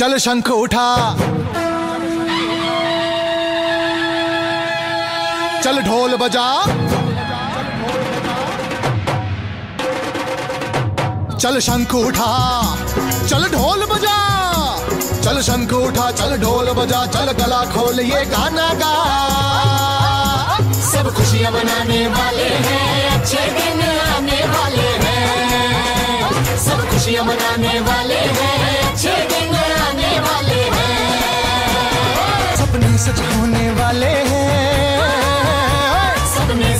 चल शंख उठा। चल ढोल बजा। चल शंख उठा। चल ढोल बजा। चल शंख उठा, चल ढोल बजा। चल गला खोल, ये गाना गा। सब खुशियाँ मनाने वाले हैं, अच्छे दिन आने वाले हैं। सब खुशियाँ मनाने वाले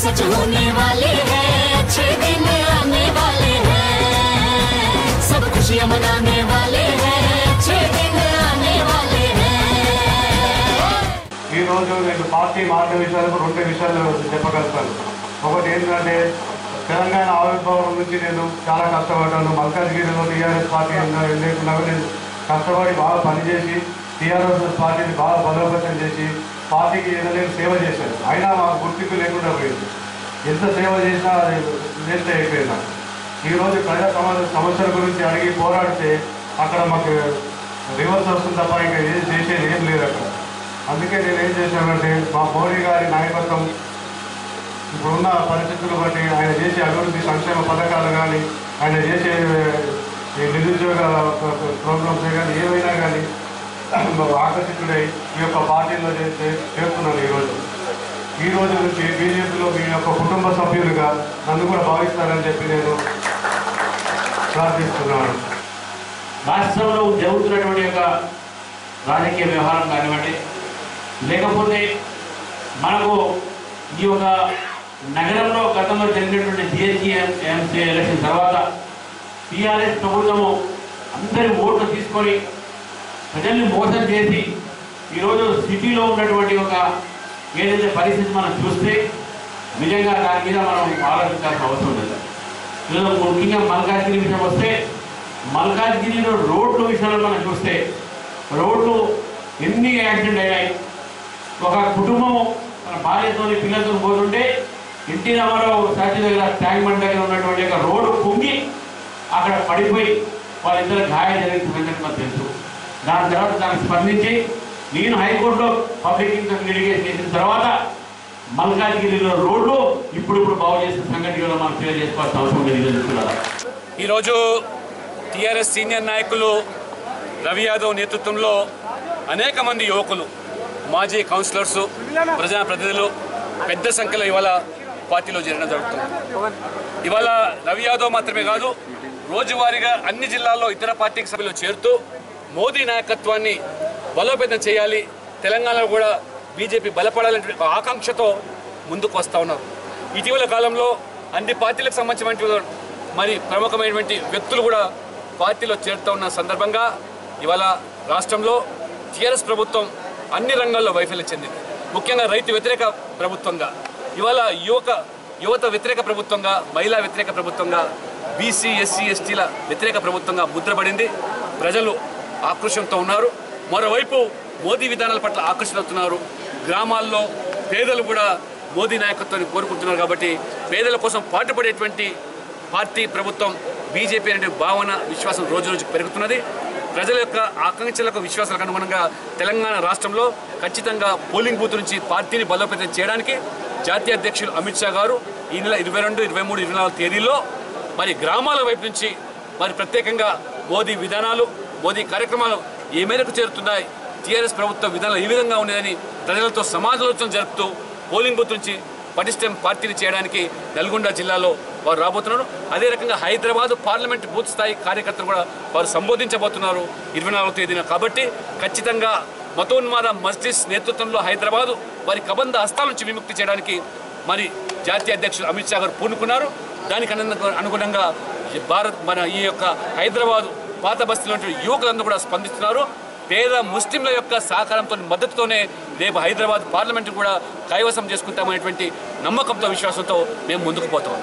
सच होने वाले हैं अच्छे दिन आने वाले हैं सब खुशियां मनाने वाले हैं अच्छे दिन आने वाले हैं ఈ రోజు నేను పార్టీ మార్గ విషయాలకు రెండు విషయాలు చెప్పగలుగుతాను ఒకటి ఏంటంటే తెలంగాణ ఆవిర్భావం నుంచి నేను చాలా కష్టపడ్డాను మల్కాజ్గిరిలో టీఆర్ఎస్ పార్టీ లేకుండా నేను కష్టపడి బాగా పనిచేసి టీఆర్ఎస్ పార్టీని బాగా బలోపేతం చేసి పార్టీకి ఏదైనా సేవ చేశాను అయినా మాకు గుర్తింపు లేకుండా పోయింది. ఎంత సేవ చేసినా అది వేస్ట్ అయిపోయింది. ఈరోజు ప్రజా సమాజ సమస్యల గురించి అడిగి పోరాడితే అక్కడ మాకు రివర్స్ వస్తుంది తప్ప ఇంకా ఏం చేసేది ఏం లేదు అక్కడ. అందుకే నేను ఏం చేశానంటే మా మోడీ గారి నాయకత్వం ఇప్పుడున్న పరిస్థితులు బట్టి ఆయన చేసే అభివృద్ధి సంక్షేమ పథకాలు కానీ ఆయన చేసే నిరుద్యోగ ప్రోగ్రామ్స్ కానీ ఏవైనా కానీ ఆకర్షితుడై ఈ యొక్క పార్టీలో చేస్తే చేస్తున్నాను ఈరోజు ఈ రోజు. నుంచి బీజేపీలో మీ యొక్క కుటుంబ సభ్యులుగా నన్ను కూడా భావిస్తారని చెప్పి నేను ప్రార్థిస్తున్నాను. రాష్ట్రంలో జరుగుతున్నటువంటి యొక్క రాజకీయ వ్యవహారం కానివ్వండి లేకపోతే మనకు ఈ యొక్క నగరంలో గతంలో జరిగినటువంటి జిహెచ్ఎంసీ ఎలక్షన్ తర్వాత టీఆర్ఎస్ ప్రభుత్వము అందరి ఓట్లు తీసుకొని ప్రజల్ని మోసం చేసి ఈరోజు సిటీలో ఉన్నటువంటి ఒక ఏదైతే పరిస్థితి మనం చూస్తే నిజంగా దాని మీద మనం ఆలోచించాల్సిన అవసరం లేదు. ఈరోజు ముఖ్యంగా మల్కాజ్గిరి విషయం వస్తే మల్కాజ్గిరిలో రోడ్ల విషయంలో మనం చూస్తే రోడ్లు ఎన్ని యాక్సిడెంట్ అయినాయి. ఒక కుటుంబం తన భార్యతోని పిల్లలతో పోతుంటే ఎన్టీ రామారావు స్టాచ్యూ దగ్గర ట్యాంక్ బండ్ దగ్గర ఉన్నటువంటి ఒక రోడ్డు పొంగి అక్కడ పడిపోయి వాళ్ళిద్దరు గాయం జరిగిన సంగతి మనకు తెలుసు. దాని తర్వాత దానికి స్పందించి నేను హైకోర్టులో పబ్లిక్ ఇంట్రెస్ట్ లిటిగేషన్ చేసిన తర్వాత మల్కాజ్గిరిలో రోడ్లు ఇప్పుడు ఇప్పుడు బాగు చేసిన సంగతి కూడా మనం తెలియజేసుకోవాల్సిన అవసరం లేదు ఈరోజు టీఆర్ఎస్ సీనియర్ నాయకులు రవి యాదవ్ నేతృత్వంలో అనేక మంది యువకులు మాజీ కౌన్సిలర్స్ ప్రజాప్రతినిధులు పెద్ద సంఖ్యలో ఇవాళ పార్టీలో చేరడం జరుగుతుంది. ఇవాళ రవి యాదవ్ మాత్రమే కాదు రోజువారీగా అన్ని జిల్లాల్లో ఇతర పార్టీకి సభ్యులు చేరుతూ మోదీ నాయకత్వాన్ని బలోపేతం చేయాలి. తెలంగాణలో కూడా బీజేపీ బలపడాలనే ఆకాంక్షతో ముందుకు వస్తూ ఉన్నారు. ఇటీవల కాలంలో అన్ని పార్టీలకు సంబంధించినటువంటి మరి ప్రముఖమైనటువంటి వ్యక్తులు కూడా పార్టీలో చేరుతూ ఉన్న సందర్భంగా ఇవాళ రాష్ట్రంలో టీఆర్ఎస్ ప్రభుత్వం అన్ని రంగాల్లో వైఫల్యం చెందింది. ముఖ్యంగా రైతు వ్యతిరేక ప్రభుత్వంగా ఇవాళ యువక యువత వ్యతిరేక ప్రభుత్వంగా మహిళా వ్యతిరేక ప్రభుత్వంగా బీసీ ఎస్సీ ఎస్టీల వ్యతిరేక ప్రభుత్వంగా ముద్రపడింది. ప్రజలు ఆక్రోషంతో ఉన్నారు. మరోవైపు మోదీ విధానాల పట్ల ఆకర్షితున్నారు గ్రామాల్లో పేదలు కూడా మోదీ నాయకత్వాన్ని కోరుకుంటున్నారు కాబట్టి పేదల కోసం పాటుపడేటువంటి పార్టీ ప్రభుత్వం బీజేపీ అనే భావన విశ్వాసం రోజు రోజు పెరుగుతున్నది. ప్రజల యొక్క ఆకాంక్షలకు విశ్వాసాలకు అనుగుణంగా తెలంగాణ రాష్ట్రంలో ఖచ్చితంగా పోలింగ్ బూత్ నుంచి పార్టీని బలోపేతం చేయడానికి జాతీయ అధ్యక్షులు అమిత్ షా గారు ఈ నెల ఇరవై రెండు ఇరవై మూడు ఇరవై నాలుగు తేదీల్లో మరి గ్రామాల వైపు నుంచి మరి ప్రత్యేకంగా మోదీ విధానాలు మోదీ కార్యక్రమాలు ఏ మేరకు చేరుతున్నాయి? టీఆర్ఎస్ ప్రభుత్వ విధానాలు ఏ విధంగా ఉండేదని ప్రజలతో సమాలోచన జరుపుతూ పోలింగ్ బూత్ నుంచి పటిష్టం పార్టీని చేయడానికి నల్గొండ జిల్లాలో వారు రాబోతున్నారు. అదే రకంగా హైదరాబాద్ పార్లమెంట్ బూత్ స్థాయి కార్యకర్తలు కూడా వారు సంబోధించబోతున్నారు ఇరవై నాలుగో తేదీన. కాబట్టి ఖచ్చితంగా మతోన్మాద మస్జిద్ నేతృత్వంలో హైదరాబాదు వారి కబంధ హస్తాల నుంచి విముక్తి చేయడానికి మరి జాతీయ అధ్యక్షులు అమిత్ షా గారు పూనుకున్నారు. దానికి అనుగుణంగా భారత్ మన ఈ యొక్క హైదరాబాదు పాత బస్తీలో యువకులందరూ కూడా స్పందిస్తున్నారు. పేద ముస్లింల యొక్క సహకారంతో మద్దతుతోనే రేపు హైదరాబాద్ పార్లమెంటు కూడా కైవసం చేసుకుంటామనేటువంటి నమ్మకంతో విశ్వాసంతో మేము ముందుకు పోతాం